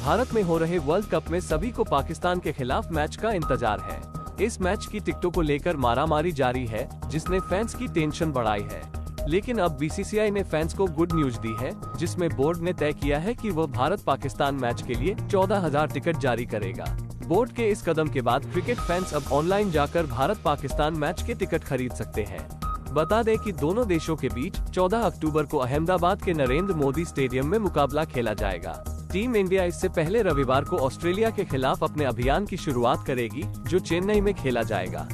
भारत में हो रहे वर्ल्ड कप में सभी को पाकिस्तान के खिलाफ मैच का इंतज़ार है। इस मैच की टिकटों को लेकर मारामारी जारी है जिसने फैंस की टेंशन बढ़ाई है। लेकिन अब बीसीसीआई ने फैंस को गुड न्यूज़ दी है जिसमें बोर्ड ने तय किया है कि वह भारत पाकिस्तान मैच के लिए 14,000 टिकट जारी करेगा। बोर्ड के इस कदम के बाद क्रिकेट फैंस अब ऑनलाइन जाकर भारत पाकिस्तान मैच के टिकट खरीद सकते हैं। बता दें कि दोनों देशों के बीच 14 अक्टूबर को अहमदाबाद के नरेंद्र मोदी स्टेडियम में मुकाबला खेला जाएगा। टीम इंडिया इससे पहले रविवार को ऑस्ट्रेलिया के खिलाफ अपने अभियान की शुरुआत करेगी, जो चेन्नई में खेला जाएगा।